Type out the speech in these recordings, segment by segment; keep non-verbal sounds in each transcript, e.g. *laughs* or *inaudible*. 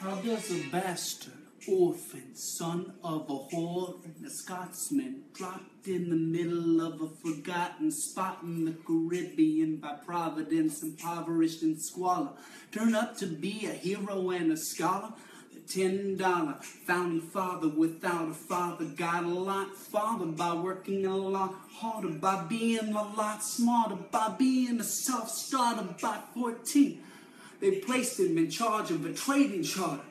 How does a bastard, orphan, son of a whore and a Scotsman, dropped in the middle of a forgotten spot in the Caribbean by providence, impoverished and squalor, turn up to be a hero and a scholar? The ten dollar Founding Father without a father, got a lot farther by working a lot harder, by being a lot smarter, by being a self-starter by 14. They placed him in charge of a trading charter.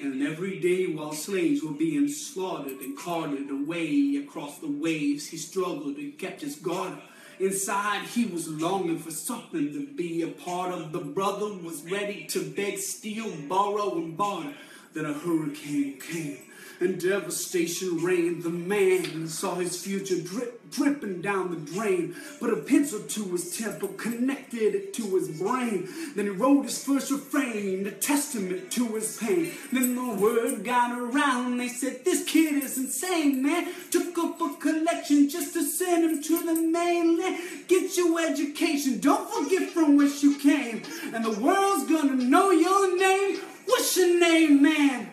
And every day while slaves were being slaughtered and carted away across the waves, he struggled and kept his guard. Inside, he was longing for something to be a part of. The brother was ready to beg, steal, borrow, and barter. Then a hurricane came and devastation reigned. The man saw his future drip, dripping down the drain, put a pencil to his temple, connected it to his brain. Then he wrote his first refrain, a testament to his pain. Then the word got around, they said, This kid is insane, man. Took up a collection just to send him to the mainland. Get your education, don't forget from which you came. And the world's gonna know your name. What's your name, man?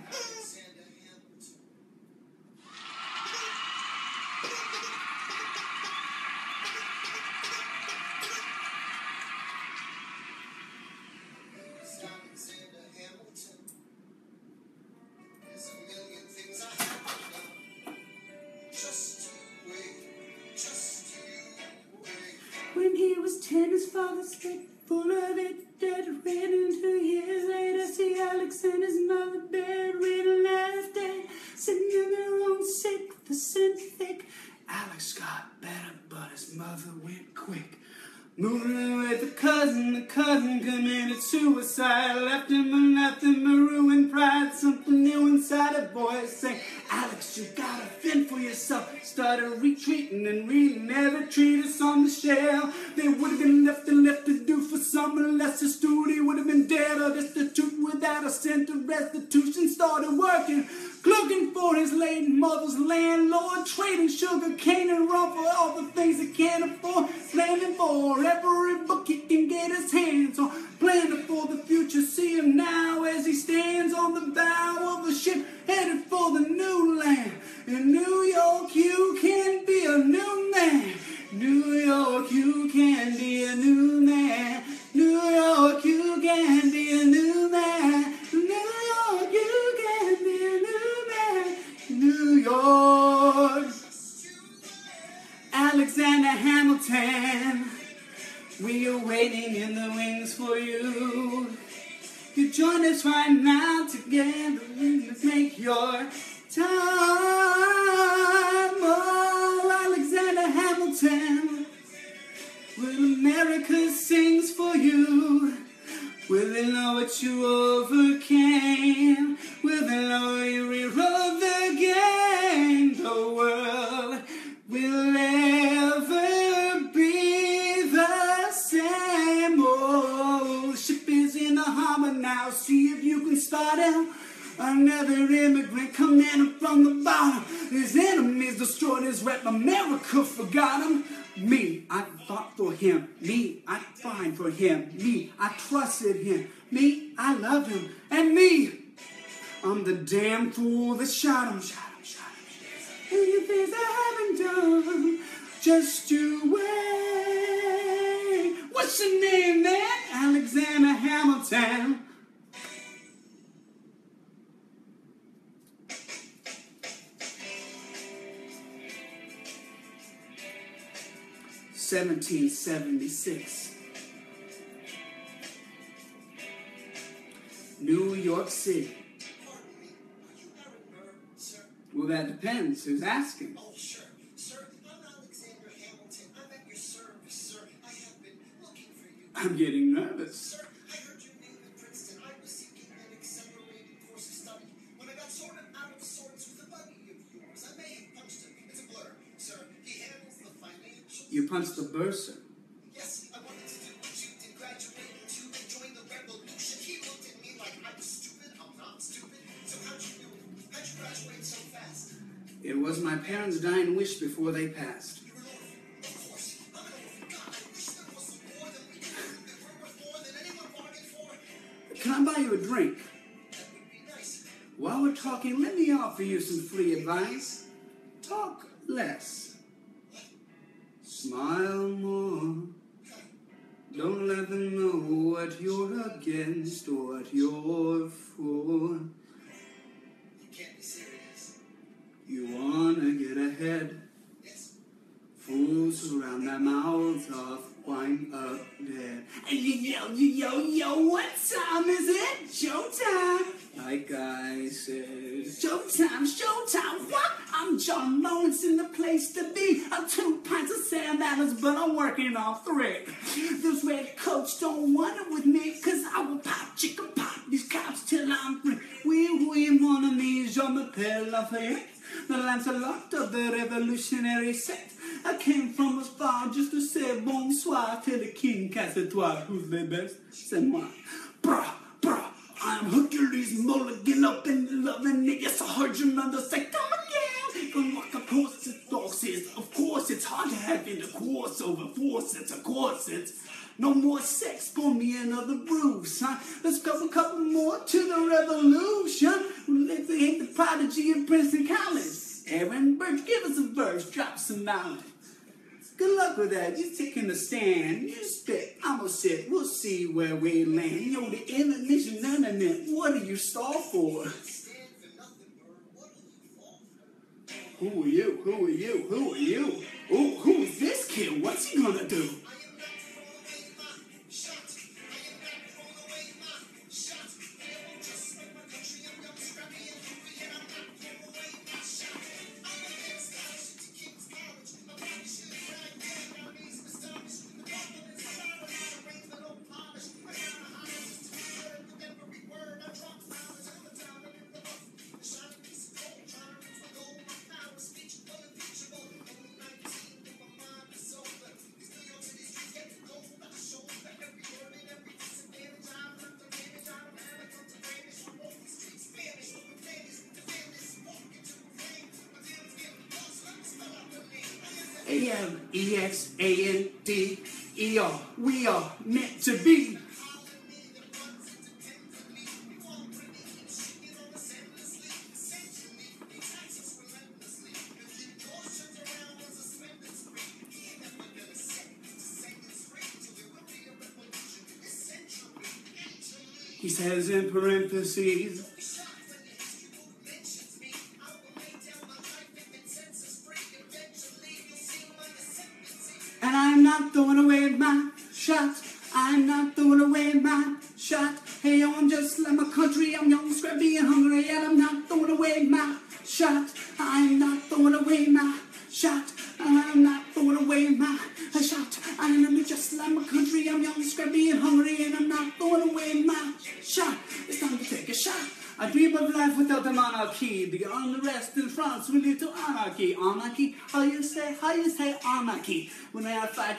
Dead or destitute without a cent of restitution. Started working, looking for his late mother's landlord. Trading sugar cane and rum for all the things he can't afford. Planning for every book he can get his hands on. Planning for the future. See him now as he stands on the bow of a ship headed for the new land. In New York, you can be a new man. New York, you can be a new man. New York, you can be a new man. New York, you can be a new man. New York. Alexander Hamilton, we are waiting in the wings for you. You join us right now together. Let's make your time. Oh, Alexander Hamilton. Will America sings for you? Will they know what you overcame? Will they know you rewrote the game? The world will ever be the same. Oh, ship is in the harbor now. See if you can start out. Another immigrant coming in from the bottom. His enemies destroyed his rep. America forgot him. Me, I fought for him. Me, I find for him. Me, I trusted him. Me, I love him. And me, I'm the damn fool that shot him. Shot him, shot him, things I haven't done. Just you wait. What's your name, man? Alexander Hamilton. Seventeen seventy six. New York City. Pardon me, are you sir? Well, that depends. Who's asking? Oh, sure. Sir, I'm Alexander Hamilton. I'm at your service, sir. I have been looking for you. I'm getting nervous. Sir, financial. You punched the bursar. Yes, I wanted to do what you did, graduate into and join the revolution. He looked at me like I was stupid. I'm not stupid. So how'd you do it? How'd you graduate so fast? It was my parents' dying wish before they passed. You're an orphan. Of course. I'm an orphan. God, I wish there was more than we could. That we're worth more than anyone bargained for. Can I buy you a drink? That would be nice. While we're talking, let me offer you some free advice. But I'm working on three. This red coach don't want it with me, cause I will pop, chicken pop these cops till I'm free. We, we, mon ami, Jean-Michel Lafayette. The Lancelot of the revolutionary set. I came from as far just to say bonsoir to the king Casse-toi. Who's the best? C'est moi. Bruh, bruh. I'm Hercules Mulligan up in the loving. Yes, I heard you another say, come again. Walk across the horses. Of course, it's hard to have intercourse over four sets of corsets. No more sex, pour me another bruise, huh? Let's go a couple more to the revolution. Let's hate the prodigy of Princeton College. Aaron Burr, give us a verse, drop some knowledge. Good luck with that. You're taking a stand. You spit. I'ma sit. We'll see where we land. Yo, the intermission internet. What do you stall for nothing, Burr. What do you fall for? Who are you? Who are you? Who are you? Ooh, who's this kid? What's he gonna do? Says in parentheses,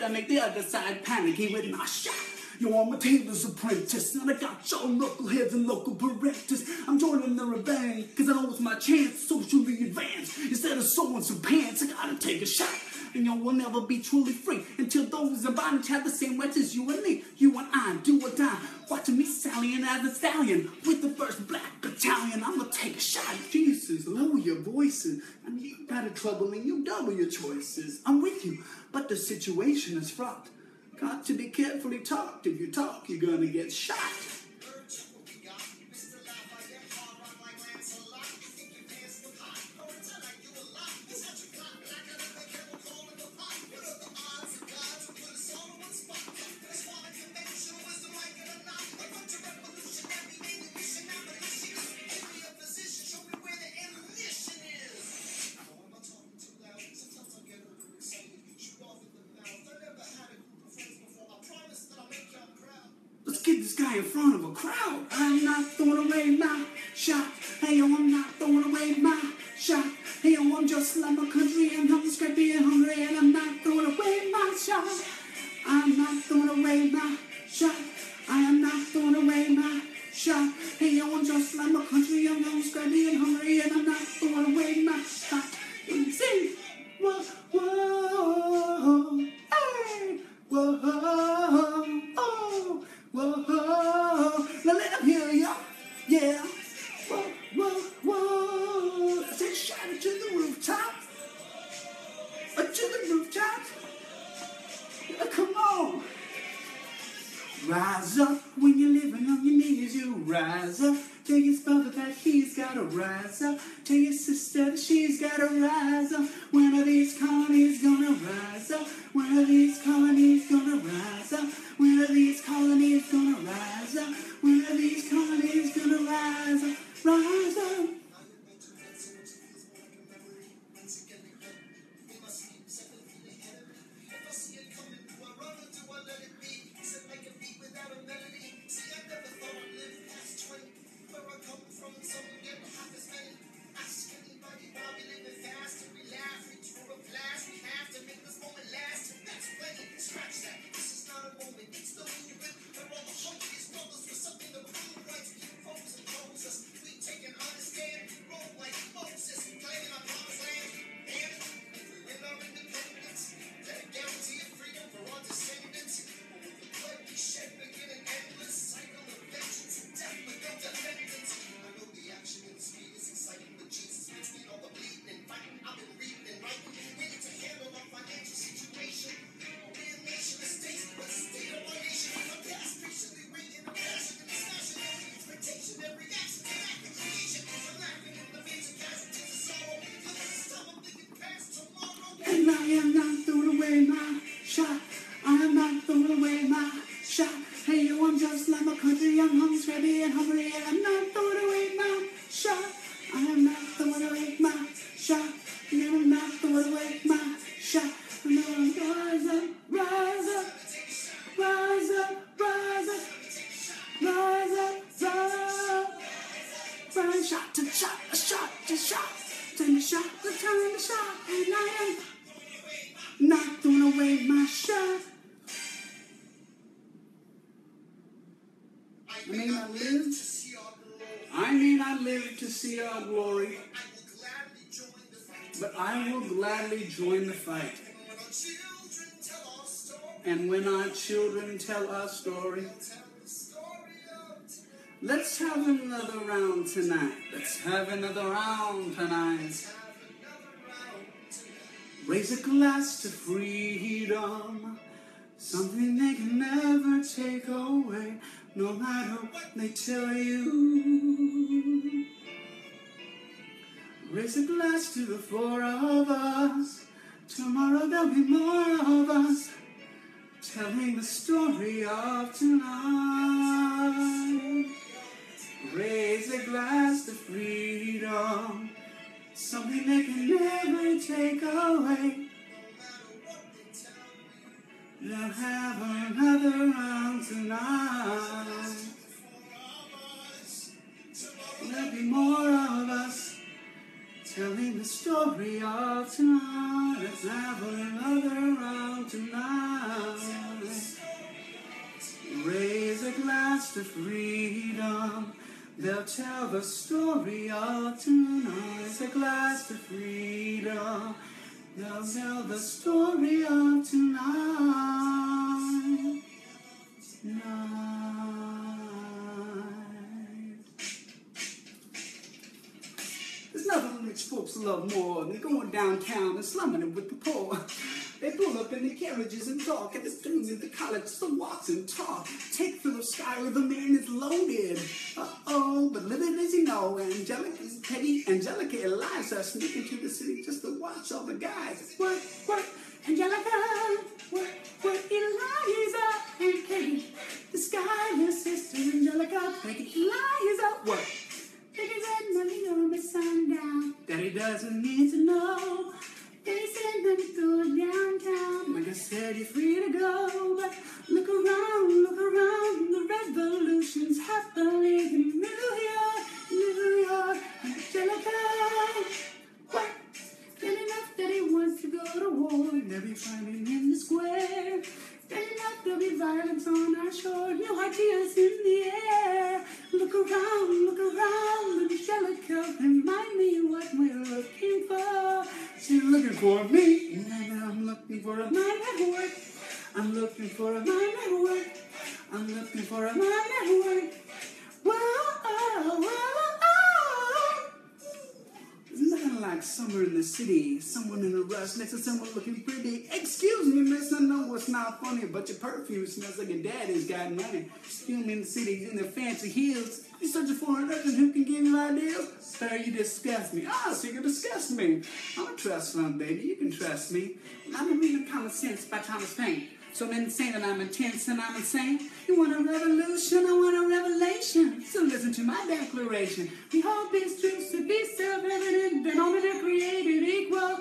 I make the other side panicky with my shot. Yo, I'm a tailor's apprentice, and I got your knuckleheads and loco parentis. I'm joining the rebellion, cause I know it's my chance socially advance. Instead of sewing some pants, I gotta take a shot. And yo, we'll never be truly free until those in bondage have the same rights as you and me. You and I, do or die. Watching me sallying as a stallion with the first black battalion. I'm gonna take a shot. Jesus, lower your voices. I mean, you got a trouble and you double your choices. I'm with you, but the situation is fraught. Got to be carefully talked. If you talk, you're gonna get shot. Tonight. Let's have another round tonight. Raise a glass to freedom, something they can never take away, no matter what they tell you. Raise a glass to the four of us. Tomorrow there'll be more of us telling the story of tonight. Raise a glass to freedom, something they can never take away. They'll have another round tonight. There'll be more of us telling the story of tonight. Let's have another round tonight. Raise a glass to freedom. They'll tell the story of tonight. Raise a glass to freedom. They'll tell the story of tonight. Tonight. Folks love more than going downtown and slumming it with the poor. They pull up in the carriages and talk, and the students in the college still walks and talk. Take Philip Schuyler, the man is loaded. Uh-oh, but little does he know, Angelica, Peggy, Angelica Eliza sneaking to the city just to watch all the guys. What, what, Angelica, what, what, Eliza, and Peggy, the Schuyler sister, Angelica, Peggy, Eliza, what? Peggy said nothing on the sundown. Daddy doesn't need to know. They said let me go downtown. Like I said, you're free to go. But look around, look around. The revolution's happening in New York, New York. Angelica, what? Then enough that he wants to go to war. They'll be fighting in the square. Then enough there'll be violence on our shore. New ideas in the air. Look around, look around. Angelica, remind me what we're looking for. She's looking for me, and I'm looking for a mind at work. I'm looking for a mind at work. I'm looking for a mind at work. Whoa, oh, whoa, whoa. Nothing like somewhere in the city, someone in a rush next to someone looking pretty. Excuse me, miss, I know it's not funny, but your perfume smells like your daddy's got money. You in the city in the fancy heels. You searching for an urchin who can give you ideas? Sir, you disgust me. Ah, so you disgust me. I'm a trust fund, baby. You can trust me. I'm a reading Common Sense by Thomas Paine. So I'm insane and I'm intense and I'm insane. You want a revolution, I want a revelation. So listen to my declaration. We hold these truths to be self-evident, they're created equal.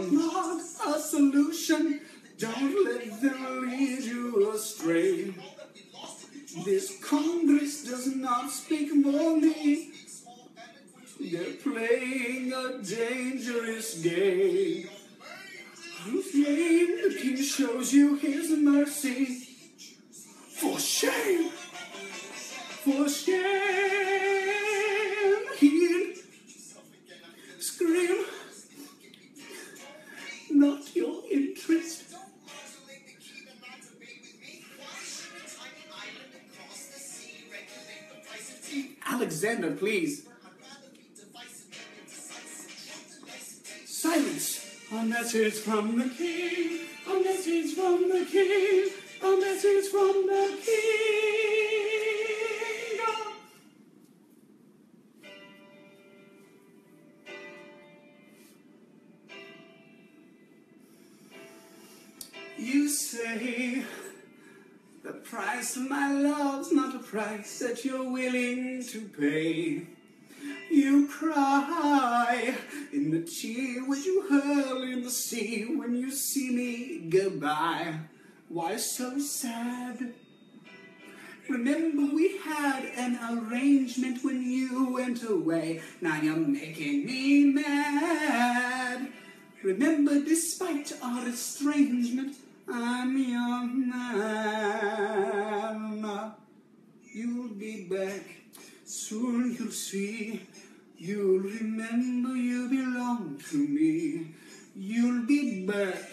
Not a solution. Don't let them lead you astray. This Congress does not speak for me. They're playing a dangerous game. Name the king shows you his mercy. For shame! For shame! Heed, scream, Alexander, please. Silence. A message from the king. A message from the king. A message from the king. You say the price of my love's not a price that you're willing to pay. You cry in the tears you hurl in the sea when you see me go by. Why so sad? Remember we had an arrangement when you went away. Now you're making me mad. Remember, despite our estrangement, I'm your man. You'll be back, soon you'll see. You'll remember you belong to me. You'll be back,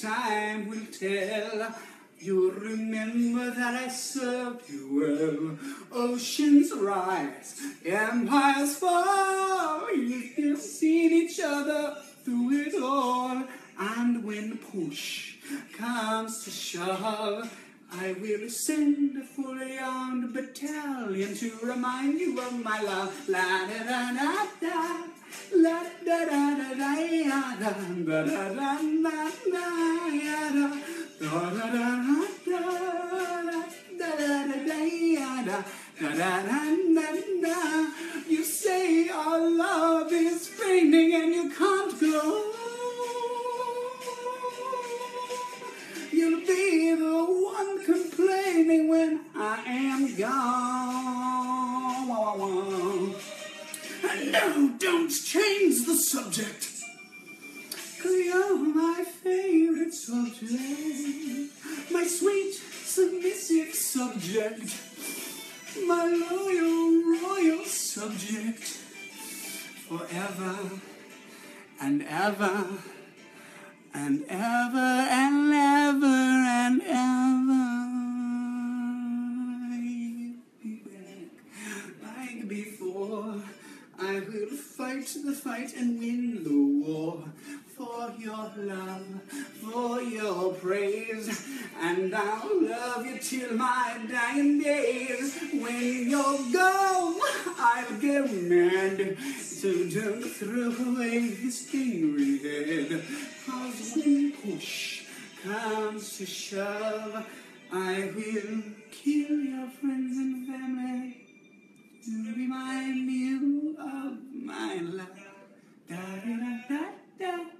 time will tell. You'll remember that I served you well. Oceans rise, empires fall. You've seen each other through it all. And when push comes to shove, I will send a fully armed battalion to remind you of my love. La da da da da, la da da da da da, da da da da da da, da da da da da, da da da da da, da da da da da. You say our love is fading and you can't go. The one complaining when I am gone. No, don't change the subject. Cause you're my favorite subject. My sweet, submissive subject. My loyal, royal subject. Forever and ever and ever and ever and ever. Be back like before. I will fight the fight and win the war for your love, for your praise, and I'll love you till my dying days. When you're gone, I'll get mad. So don't throw away this angry head. Cause when push comes to shove, I will kill your friends and family to remind you of my love. Da da da da da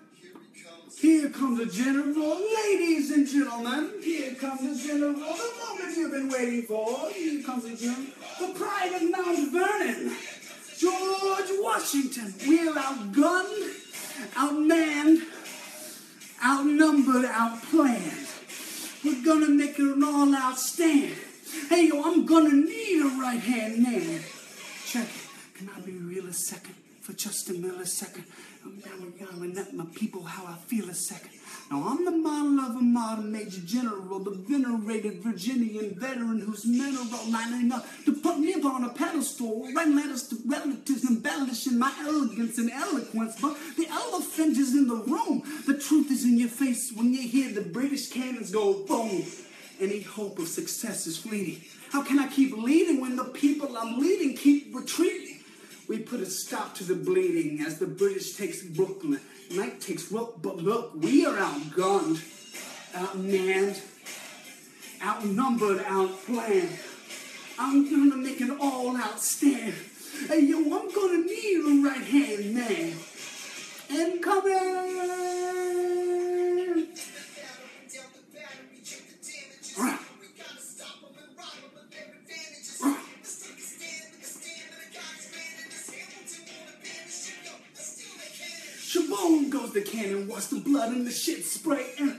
Here comes. The general, ladies and gentlemen. Here comes the general, the moment you've been waiting for. Here comes the general, the pride of Mount Vernon, George Washington. We're outgunned, outmanned, outnumbered, outplanned. We're gonna make an all-out stand. Hey, yo, I'm gonna need a right-hand man. Check it. Can I be real a second? For just a millisecond. I'm yelling, yelling at my people how I feel a second. Now I'm the model of a modern major general, the venerated Virginian veteran whose men are mineral lining up to put me on a pedestal, writing letters to relatives, embellishing my elegance and eloquence. But the elephant is in the room. The truth is in your face when you hear the British cannons go boom. Any hope of success is fleeting. How can I keep leading when the people I'm leading keep retreating? We put a stop to the bleeding as the British takes Brooklyn. Knight takes Rook, but look, we are outgunned, outmanned, outnumbered, outplanned. I'm gonna make an all-out stand. Hey, yo, I'm gonna need a right-hand man. And Shaboom goes the cannon, watch the blood and the shit spray. And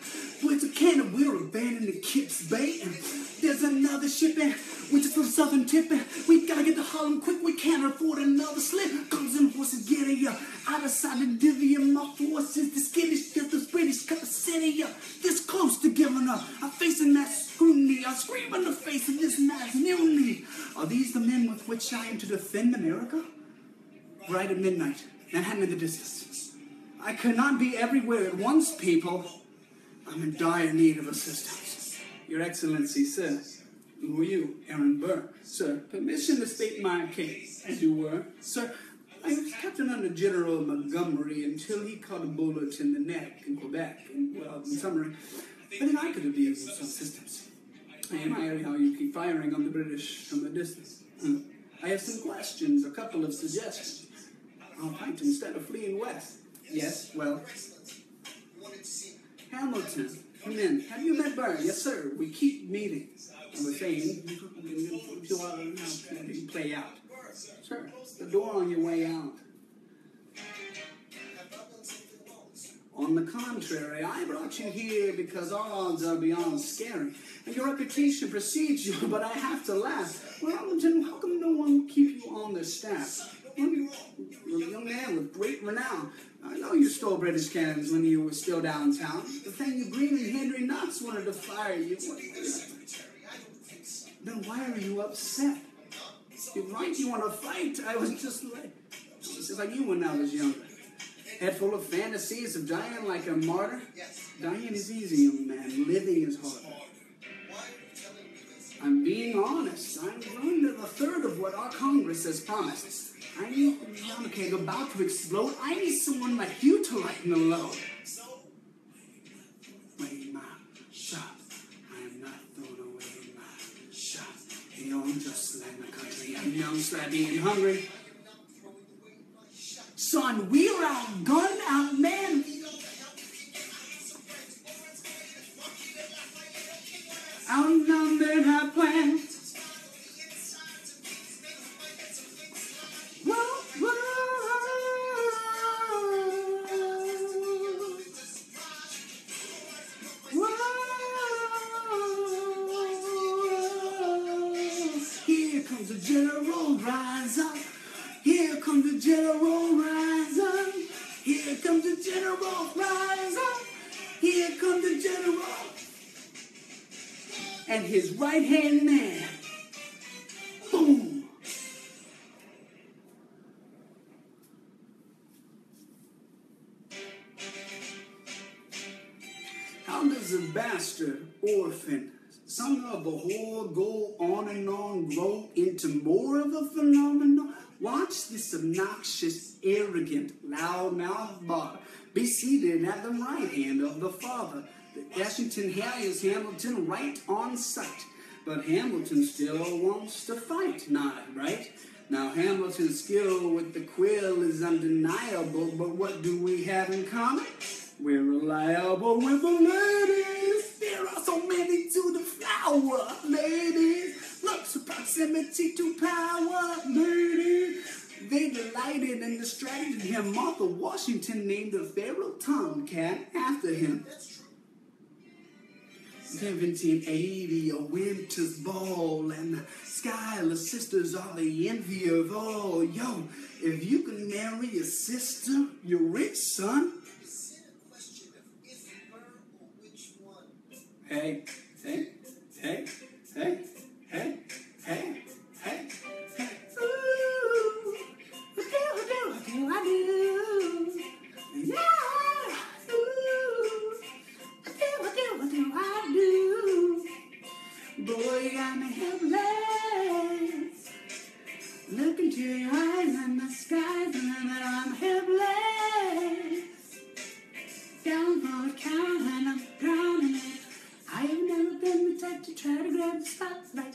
with the cannon, we're abandoning the kips baiting. There's another shipping, which is from Southern Tipping. We gotta get to Harlem quick, we can't afford another slip. Comes in horses getting ya out of sight of divvy and my forces. The skittish, get the British cut the city ya this close to giving up. I'm facing that scrutiny. I scream in the face of this mass mutiny. Are these the men with which I am to defend America? right at midnight, Manhattan in the distance. I cannot be everywhere at once, people. I'm in dire need of assistance. Your Excellency, sir. Who are you? Aaron Burr. Sir, permission to state my case, as you were. Sir, I was captain under General Montgomery until he caught a bullet in the neck in Quebec. And, well, in summary, I think I could have used some assistance. I admire how you keep firing on the British from a distance. Hmm. I have some questions, a couple of suggestions. I'll fight instead of fleeing west. Yes, well, Hamilton, come in. Have you met Burr? Yes, sir. We keep meeting. I was saying, to play out? Sir, the door on your way out. On the contrary, I brought you here because odds are beyond scary, and your reputation precedes you, *laughs* but I have to laugh. Well, Hamilton, how come no one will keep you on the staff? You- a young man with great renown. I know you stole British cannons when you were still downtown. The thing you Greene and Henry Knox wanted to fire you. Then why are you upset? You're right, you want to fight. I was just like, just like you when I was younger. Head full of fantasies of dying like a martyr. Dying is easy, young man. Living is this? I'm being honest. I'm to the third of what our Congress has promised. I need the Yama keg about to explode. I need someone like you to lighten the load. Away my shot. I am not throwing away my shot. You're just like the country. I'm young, slappy, and hungry. I'm my. Son, we're outgunned, outmanned. You know general, rise up. Here comes the general, rise up. Here comes the general, rise up. Here comes the general. And his right hand man. Boom. How does a bastard, orphan, son of a whore go on and on, grow into more of a phenomenon? Watch this obnoxious, arrogant, loud-mouthed be seated at the right hand of the father. The Washington harriers Hamilton right on sight. But Hamilton still wants to fight, not right? Now Hamilton's skill with the quill is undeniable, but what do we have in common? We're reliable with the ladies. There are so many to the flower, ladies. Looks proximity to power, ladies. They delighted and distracted him. Martha Washington named the Pharaoh Tomcat after him. That's true. 1780, a winter's ball, and the Schuyler sisters are the envy of all. Yo, if you can marry a sister, you're rich, son. Is it a question of if her or which one? Hey, hey, hey, hey, hey, hey, hey, hey. Ooh, do do? Do I do? Yeah. Ooh, do do? Do I do? Boy, I'm helpless. Look into your eyes and the skies, and I'm helpless down for a count and I'm to try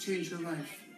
change your life.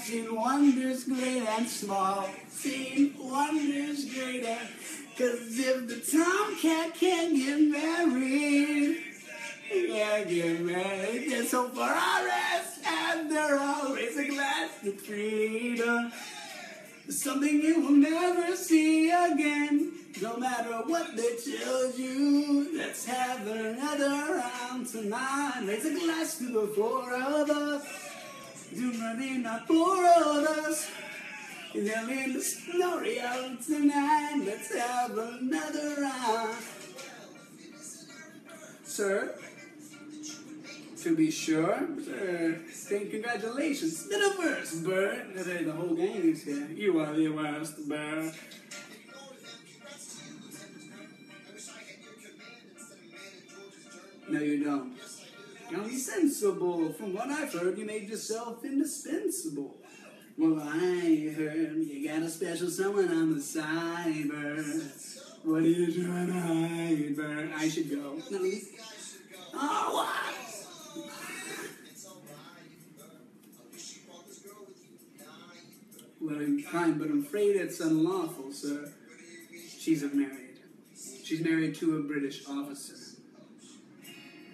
I've seen wonders great and small, seen wonders greater. Cause if the tomcat can get married, yeah, get married. Yeah, so for our rest, and they're always a glass to freedom. Something you will never see again. No matter what they tell you, let's have another round tonight. Raise a glass to the four of us. Zumadina Porodas. in the story of tonight, let's have another round. Sir, to be sure, sir, then congratulations. Little first, bird. The whole gang is here. You are the worst, bird. No, you don't only sensible. From what I've heard, you made yourself indispensable. Well, I heard you got a special someone on the side, But What are you trying to hide, Bert? I should go. No, you... Oh, what? Well, I'm kind, but I'm afraid it's unlawful, sir. She's married. She's married to a British officer.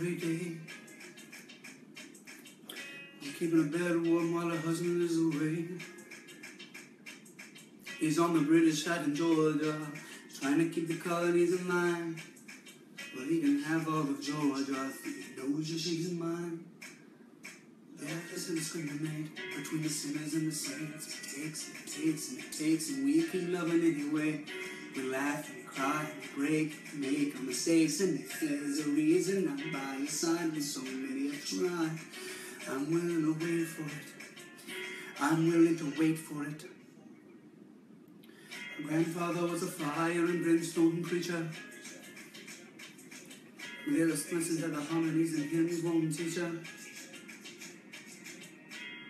every day. I'm keeping a bed warm while her husband is away. He's on the British side in Georgia, trying to keep the colonies in line. But he can have all of Georgia, if he Theodosia, she's mine. Death doesn't discriminate between the sinners and the saints. It takes and it takes and it takes, and we keep loving anyway. We laugh and cry break, make our mistakes, and if there's a reason, I'm by your side when so many have tried. I'm willing to wait for it. I'm willing to wait for it. My grandfather was a fire and brimstone preacher. Us listen to the harmonies and hymns won't teach her.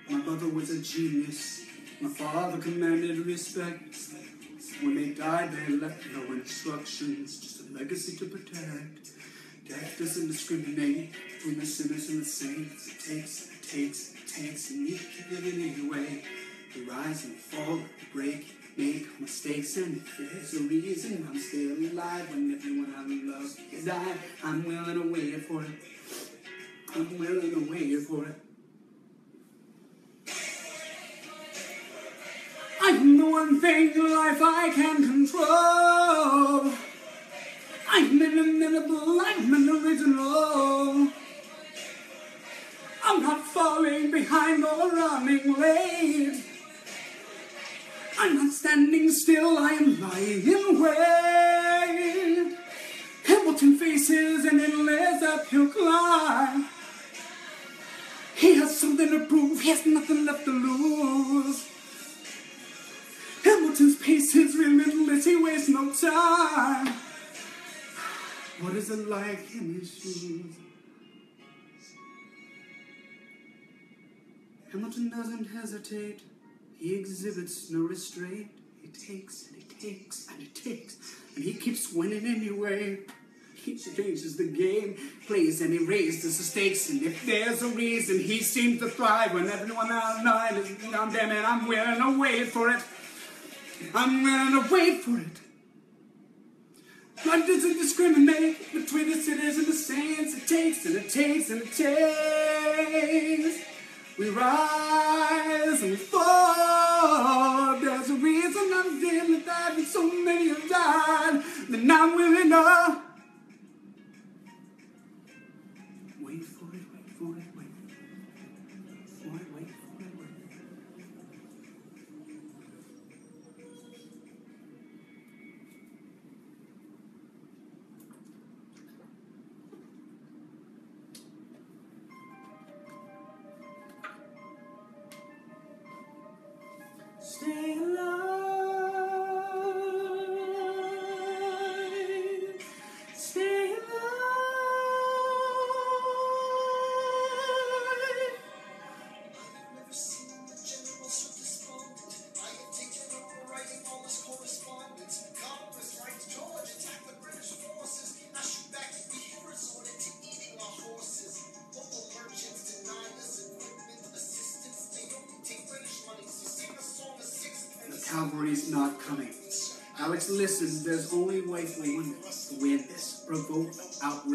My mother was a genius. My father commanded respect. When they died, they left no instructions, just a legacy to protect. Death doesn't discriminate between the sinners and the saints. It takes, it takes, it takes, and we keep living anyway. We rise and fall, we break, make mistakes, and there's a reason I'm still alive when everyone I love has died, I'm willing to wait for it. I'm willing to wait for it. I'm the one thing in life I can control. I'm inimitable, I'm an original. I'm not falling behind or running late. I'm not standing still, I am lying in wait. Hamilton faces an endless uphill climb. He has something to prove, he has nothing left to lose. Wastes no time. What is it like in his shoes? Hamilton doesn't hesitate, he exhibits no restraint. He takes and he takes and he takes, and he keeps winning anyway. He changes the game, plays and he raises the stakes, and if there's a reason he seems to thrive when everyone outside is down there, and I'm willing to wait for it. I'm to wait for it. God doesn't discriminate between the sinners and the saints. It takes and it takes and it takes. We rise and we fall. There's a reason I'm still that, and so many have died. Then I'm willing to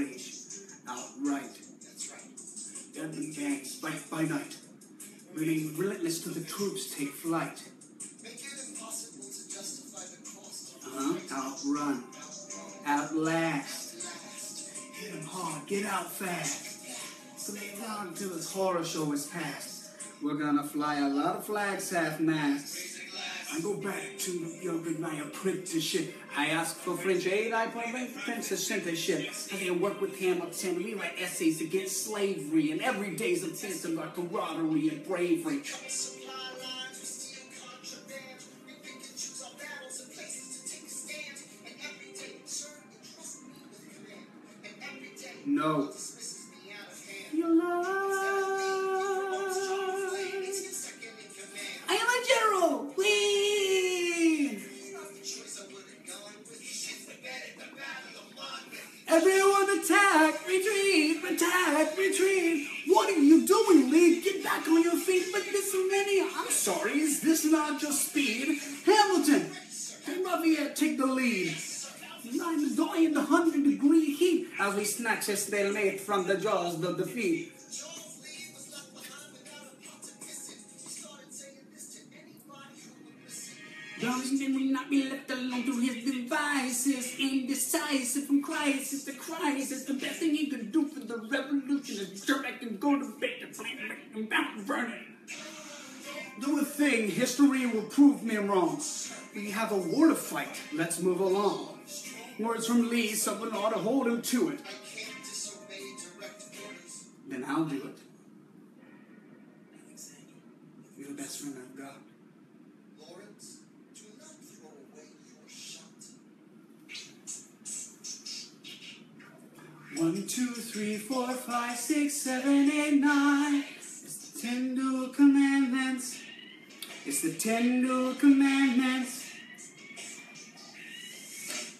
outrage. Outright. That's right. Deadly gangs fight by night. Remain relentless till the troops take flight. Make it impossible to justify the cost. Uh-huh. Outrun. Outlast. Hit 'em hard, get out fast. Slay down till this horror show is past. We're gonna fly a lot of flags half-mast. I go back to younger my apprenticeship. I ask for French aid, I prevent French censorship. I can work with Hamilton, we write essays against slavery, and every day's a sense of our camaraderie and bravery. Supply saying the jaws of would listen. Darlington will not be left alone through his devices. Indecisive from crisis to crisis. The best thing he could do for the revolution is turn back and go to bed and flame it and bound burning. Do a thing, history will prove me wrong. We have a war to fight, let's move along. Words from Lee, someone ought to hold him to it. Then I'll do it. You're the best friend I've got. Lawrence, do not throw away your shot. One, two, three, four, five, six, seven, eight, nine. It's the ten dual commandments. It's the ten dual commandments.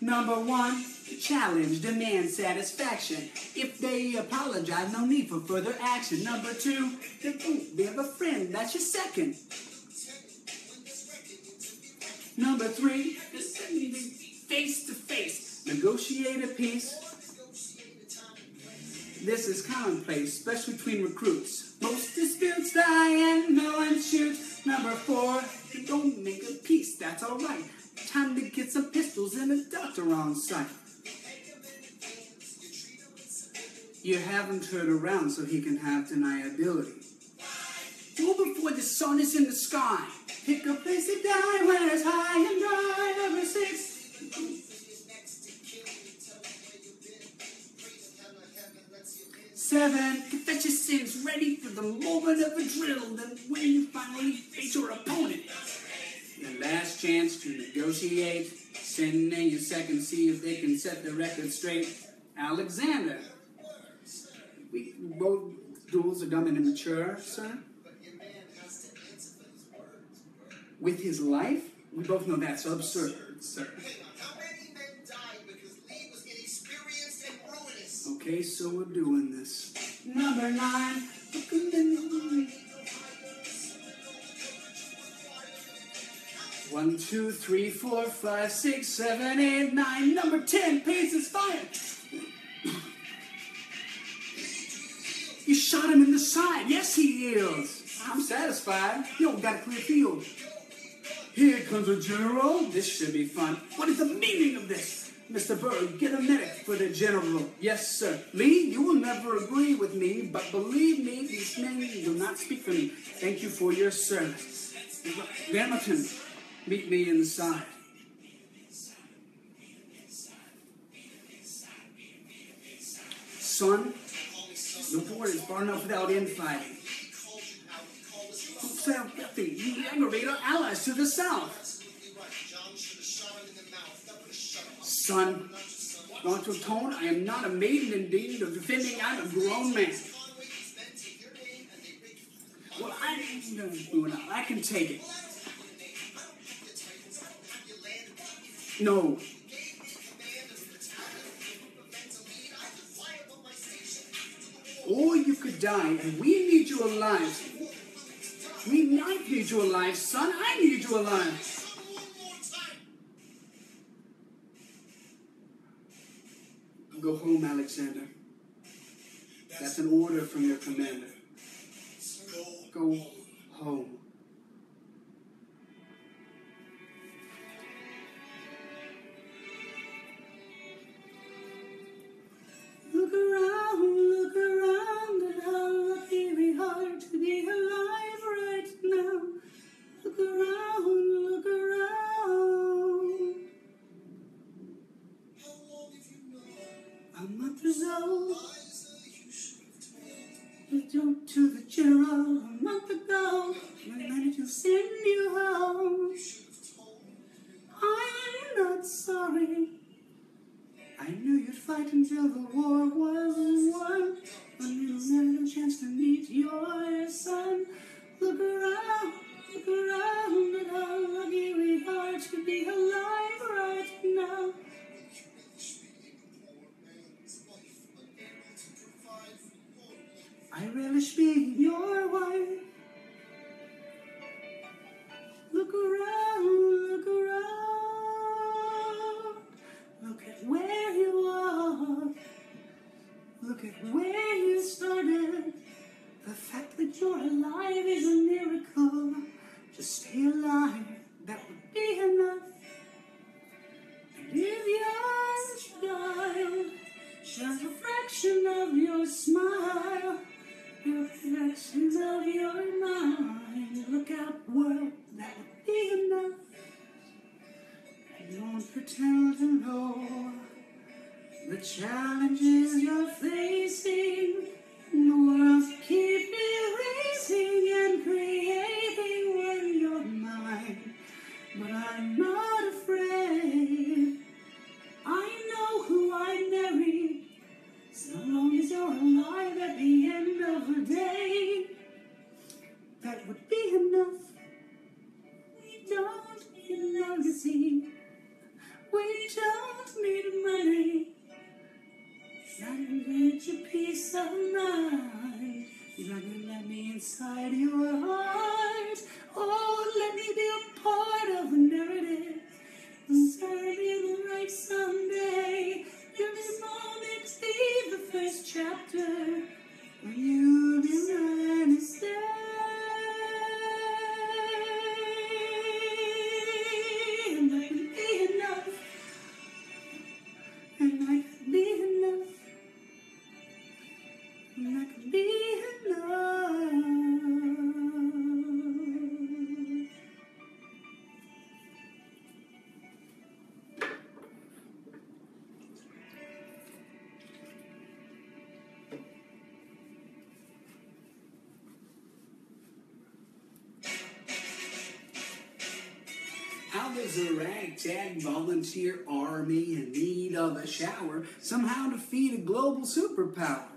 Number one, challenge, demand satisfaction. If they apologize, no need for further action. Number two, they have a friend. That's your second. Number three, face to face, negotiate a peace. This is commonplace, especially between recruits. Most disputes die and no one shoots. Number four, you don't make a peace, that's alright. Time to get some pistols and a doctor on site. You haven't heard around so he can have deniability. Go before the sun is in the sky. Pick a place to die where it's high and dry. Number six, Seven, confess your sins, ready for the moment of a drill. Then when you finally face your opponent, The last chance to negotiate. Send in your second, see if they can set the record straight. Alexander, we both duels are dumb and immature, sir. But your man has to answer his words. With his life, we both know that's absurd, sir. How many men died because Lee was inexperienced and ruinous? Okay, so we're doing this. Number nine. look at the- One, two, three, four, five, six, seven, eight, nine. Number ten, Pace's fire. You shot him in the side. Yes, he is. I'm satisfied. You don't got a clear field. Here comes a general. This should be fun. What is the meaning of this? Mr. Berg, get a medic for the general. Yes, sir. Lee, you will never agree with me, but believe me, these men do not speak for me. Thank you for your service. Hamilton, meet me inside. Son, the board is far enough without infighting. Sam Duffy, you aggravate our allies to the south. Son, Not your son. going to atone, I am not a maiden in need of defending. I'm a grown man. Well, I ain't gonna do. I can take it. No, or you could die, and we need you alive. We not need you alive, son. I need you alive. Go home, Alexander. That's an order from your commander. Go home. Look around, look around are to be alive right now. Look around, look around. A month ago, we talked to the general a month ago. We managed to send you home. I'm not sorry. I knew you'd fight until the war was won. A there's never chance to meet your son. Look around, look around at how lucky we are to be alive right now. I relish being your wife. Look around, look around, look at where you are. Look at where you started. The fact that you're alive is a miracle. Just stay alive, that would be enough. If your child shows a fraction of your smile, a reflection of your mind, look out, world, that would be enough. Don't pretend to know the challenges you're facing. The world keep erasing and creating when you're mine. But I'm not afraid. I know who I marry. So long as you're alive at the end of the day, mind. You're gonna let me inside your heart. Oh, let me be a part of the narrative. Serve you right someday. Every moment be the first chapter. When you be stay. And a volunteer army in need of a shower somehow defeat a global superpower?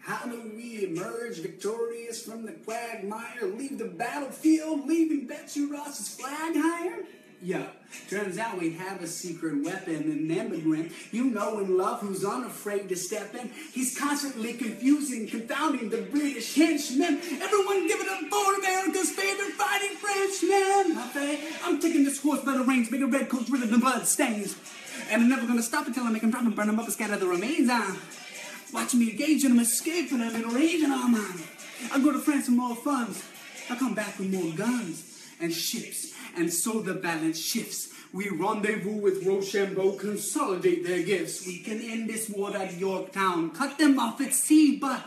How do we emerge victorious from the quagmire, leave the battlefield, leaving Betsy Ross's flag higher? Yeah, turns out we have a secret weapon, an immigrant you know and love who's unafraid to step in. He's constantly confusing, confounding the British henchmen. Everyone give it up for America's favorite fighting Frenchman. I'm taking this horse by the reins, make a red coat rid of the blood stains. And I'm never gonna stop until I make him drop and burn him up and scatter the remains. Uh, watch me engage in him, escape, and I'm in a rage and I'm on. I go to France for more funds. I come back with more guns and ships. And so the balance shifts. We rendezvous with Rochambeau, consolidate their gifts. We can end this war at Yorktown, cut them off at sea, but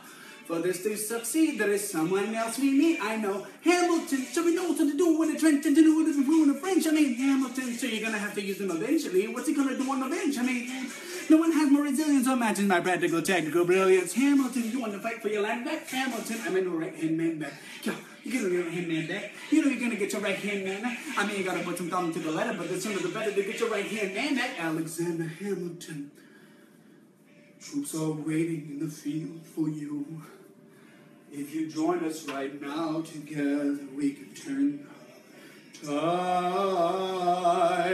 for this to succeed, there is someone else we meet. I know Hamilton, so we know what to do when the Trent and to do with the French. I mean, Hamilton, so you're gonna have to use them eventually. What's he gonna do on the bench? I mean, no one has more resilience or matches my practical technical brilliance. Hamilton, you want to fight for your land back? Hamilton, I'm in the right hand man back. Yo, you get your right hand man back. You know you're gonna get your right hand man back. I mean, you gotta put some thumb to the letter, but the sooner the better to get your right hand man back. Alexander Hamilton. Troops are waiting in the field for you. If you join us right now, together we can turn the tide.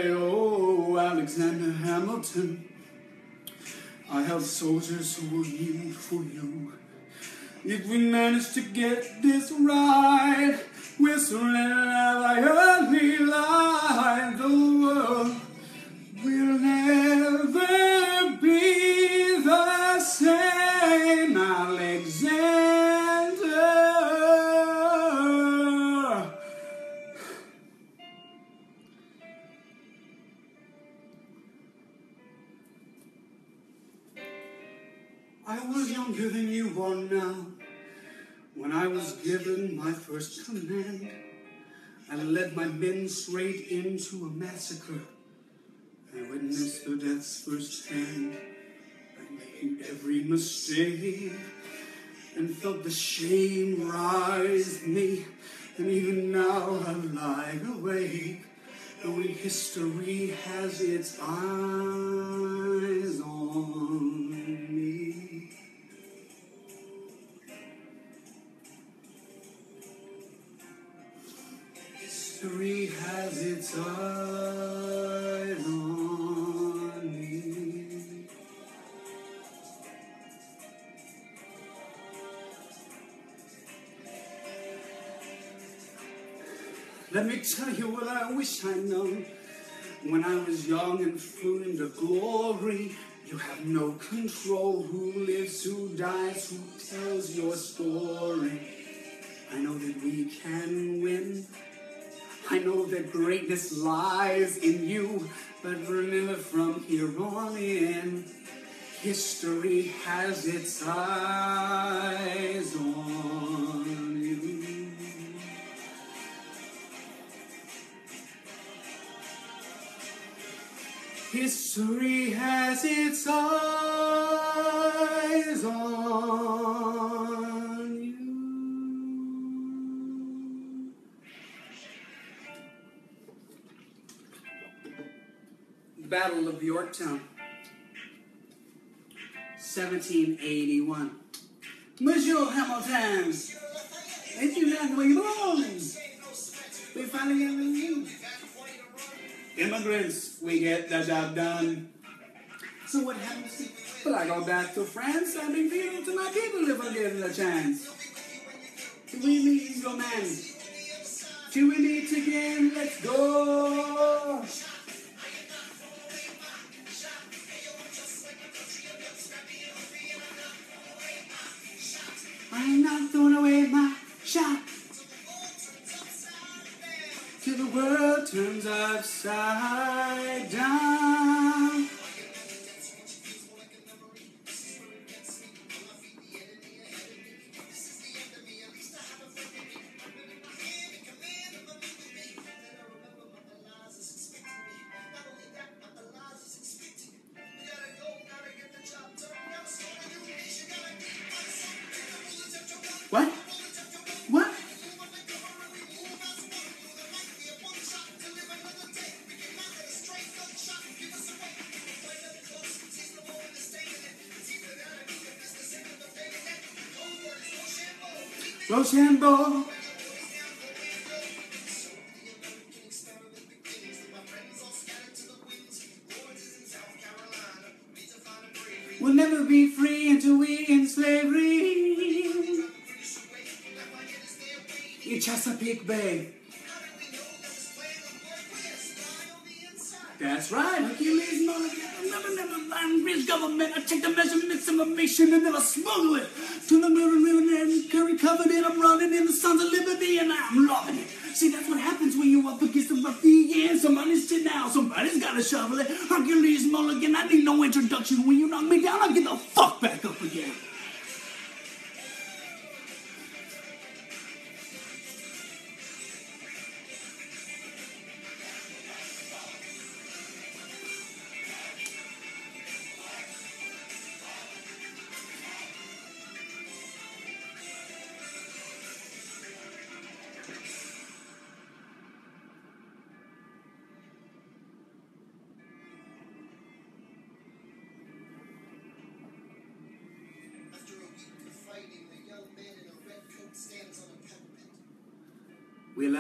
Oh, Alexander Hamilton. I have soldiers who will yield for you. If we manage to get this right, we'll surrender our earthly life. The world will never Younger than you are now when I was given my first command. I led my men straight into a massacre. I witnessed the deaths firsthand. I made every mistake and felt the shame rise in me. And even now I lie awake, knowing history has its eyes on me. Has its. Let me tell you what I wish I'd known when I was young and flew into glory. You have no control who lives, who dies, who tells your story. I know that we can win. I know that greatness lies in you, but remember from here on in, history has its eyes on you. History has its eyes Battle of Yorktown, 1781. Monsieur Hamilton, it's you not where you belong. We finally get you. Immigrants, we get the job done. So what happens? Well, I go back to France. I've been to my people if I'm given a chance. Till we meet your man. Till we meet again, let's go. Throwing away my shot. Till the world turns upside down. Introduction. When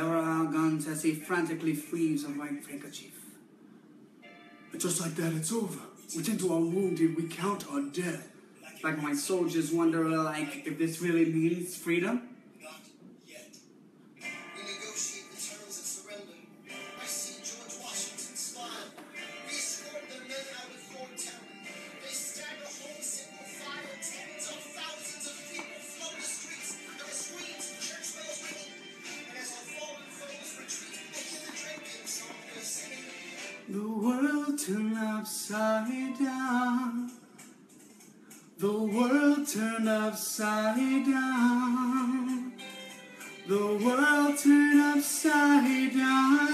We lower our guns as he frantically frees a white handkerchief. And just like that, it's over. We tend to our wounded, we count our dead. Like my soldiers wonder, like, if this really means freedom. Turned upside down. The world turned upside down.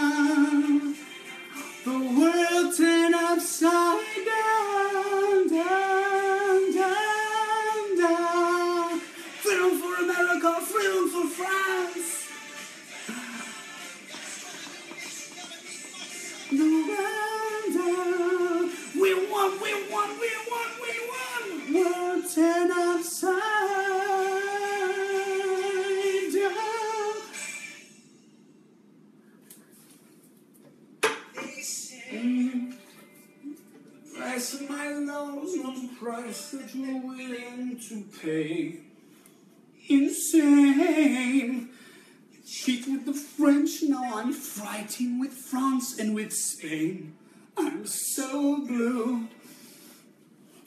To pay. Insane. Cheat with the French, now I'm fighting with France and with Spain. I'm so blue.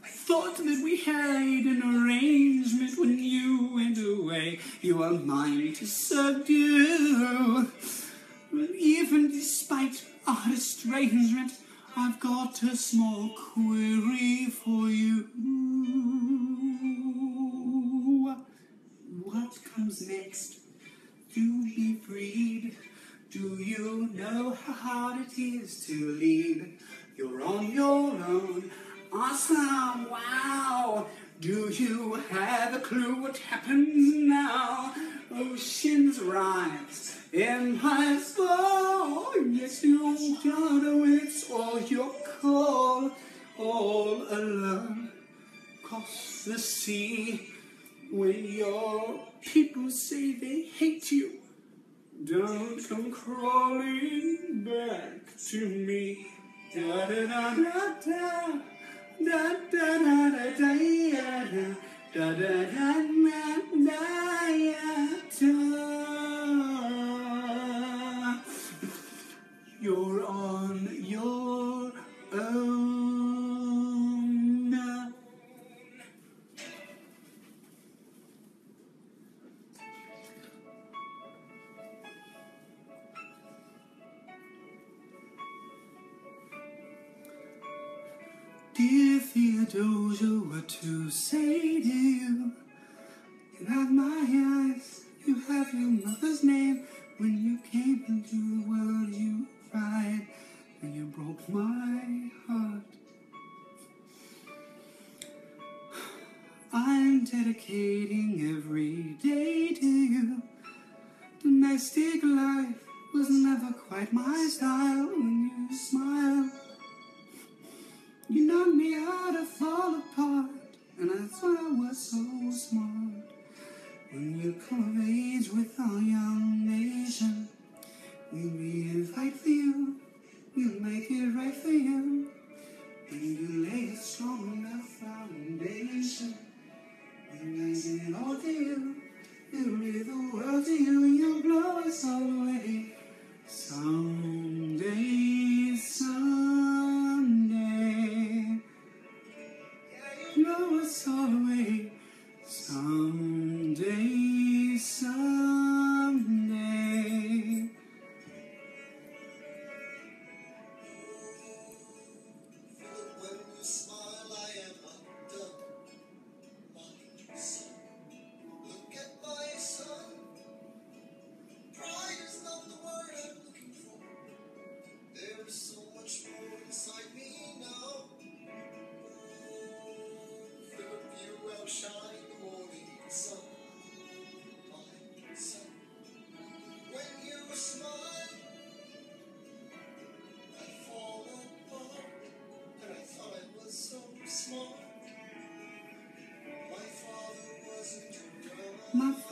I thought that we had an arrangement when you went away. You are mine to subdue. But even despite our estrangement, I've got a small query for you. Comes next? To be freed. Do you know how hard it is to lead? You're on your own. Awesome, wow. Do you have a clue what happens now? Oceans rise, empires fall. Yes, you know it's all your call. All alone, cross the sea. When your people say they hate you, don't come crawling back to me. Da da da da da. Da da da da da da da da da da da ya, da. You're on your own. Dear Theodosia, what to say to you? You have my eyes, you have your mother's name. When you came into the world, you cried, and you broke my heart. I'm dedicating every day to you. Domestic life was never quite my style when you smile. You knocked me out to fall apart,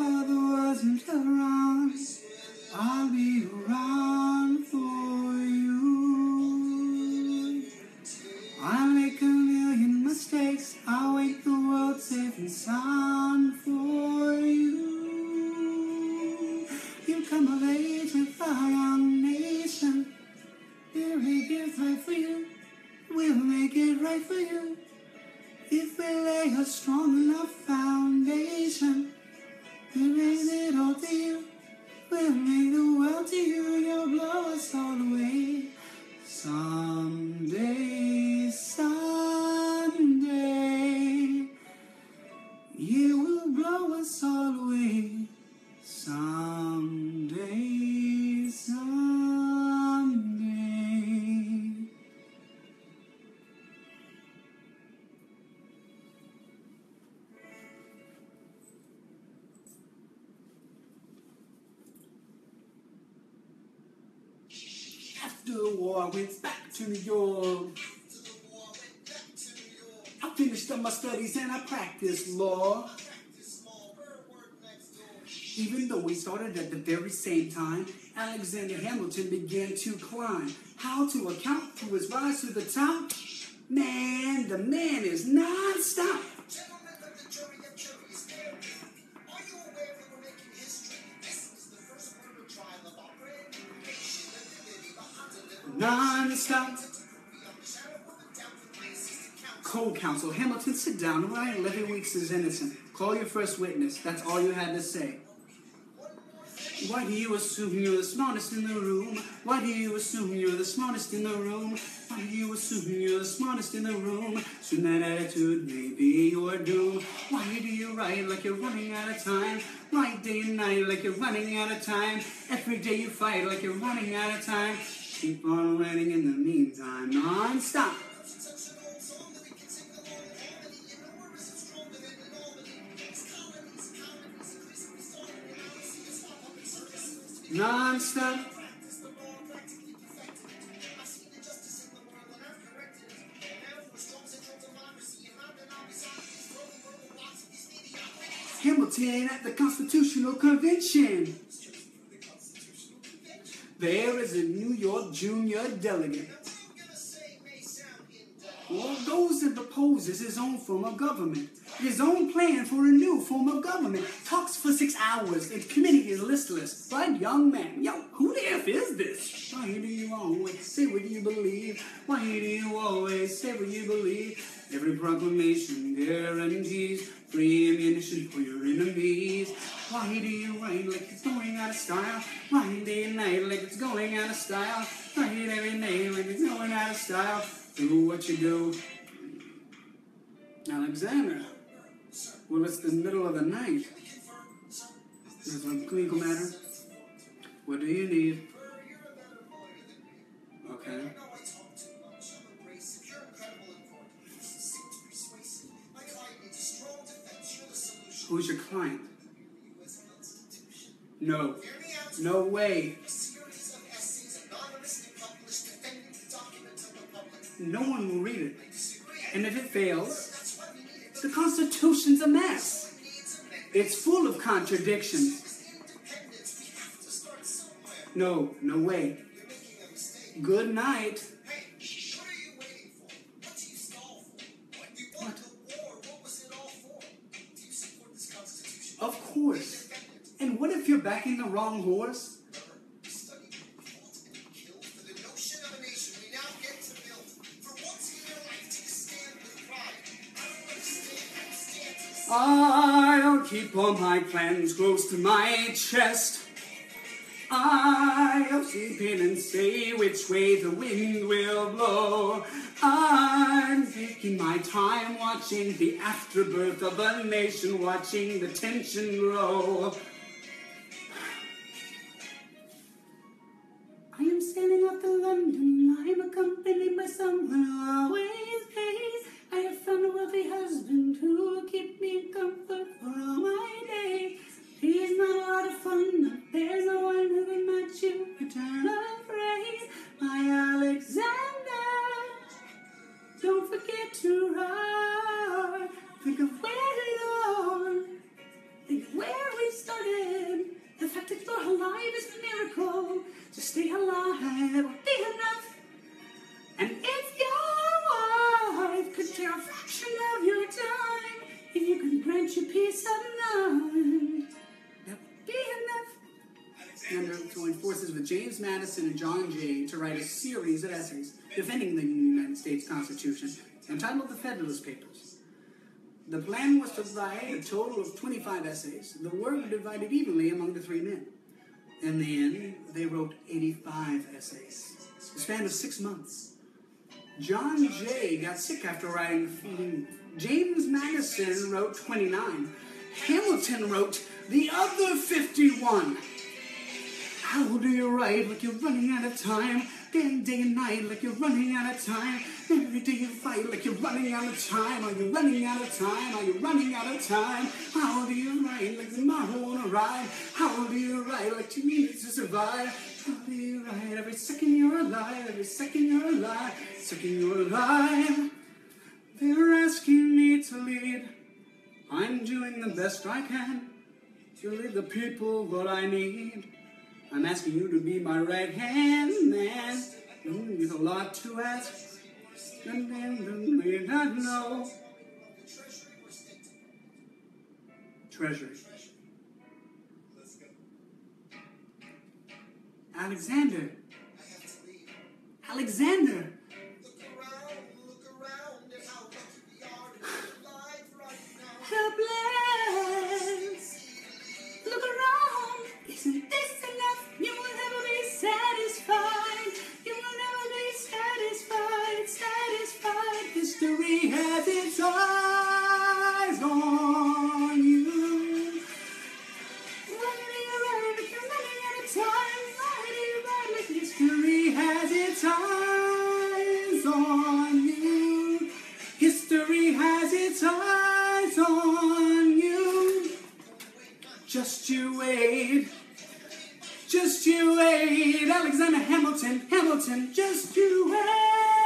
father After the war, I went back to New York. To to. I finished up my studies and I practiced law. Even though we started at the very same time, Alexander Hamilton began to climb. How to account for his rise to the top? Man, the man is non-stop. Sit down. Right, Levi Weeks is innocent. Call your first witness. That's all you had to say. Why do you assume you're the smartest in the room? Why do you assume you're the smartest in the room? Why do you assume you're the smartest in the room? Soon that attitude may be your doom. Why do you write like you're running out of time? Write day and night like you're running out of time. Every day you fight like you're running out of time. Keep on writing in the meantime, non-stop. Mediocrities. Hamilton at the Constitutional Convention. There is a New York junior delegate. Well, those that proposes his own form of government, his own plan for a new form of government, talks for six hours. The committee is listless. But young man, yo, who the f is this? Why do you always say what you believe? Why do you always say what you believe? Every proclamation guarantees free ammunition for your enemies. Why do you write like it's going out of style? Write day and night like it's going out of style. Write every day like it's going out of style. Do what you do. Alexander. Well, it's the middle of the night. There's a legal matter. What do you need? Okay. Who's your client? No. No way. No one will read it. And if it fails, the Constitution's a mess. It's full of contradictions. No, no way. Good night. What? Of course. And what if you're backing the wrong horse? I'll keep all my plans close to my chest. I'll sleep in and say which way the wind will blow. I'm taking my time watching the afterbirth of a nation, watching the tension grow. I am standing off the London line, accompanied by someone who always pays. I have found a wealthy husband who will keep me in comfort for all my days. He's not a lot of fun, there's no one who can match you. Return of praise, my Alexander. Don't forget to write. Think of where you're. Think of where we started. The fact that you're alive is a miracle. To stay alive will be enough. And if your wife could tear a fraction of your time, if you could grant your peace of mind, that would be enough. Alexander joined forces with James Madison and John Jay to write a series of essays defending the United States Constitution entitled The Federalist Papers. The plan was to write a total of 25 essays, the work divided evenly among the three men. In the end, they wrote 85 essays, a span of six months. John Jay got sick after writing the feeding. James Madison wrote 29. Hamilton wrote the other 51. How do you write like you're running out of time? Day, day and night like you're running out of time. Every day you fight like you're running out of time. Are you running out of time? Are you running out of time? How do you write like tomorrow won't arrive? How do you write like two minutes to survive? Write every second you're alive? Every second you're alive, second you're alive. They're asking me to lead. I'm doing the best I can to lead the people what I need. I'm asking you to be my right hand man. Mm, There's a lot to ask. And then may not know. treasury Alexander. Alexander. Look around, blessed. Look around, isn't this enough? You will never be satisfied. You will never be satisfied, satisfied. History has its eyes on you wait. Just you wait. Alexander Hamilton, Hamilton, just you wait.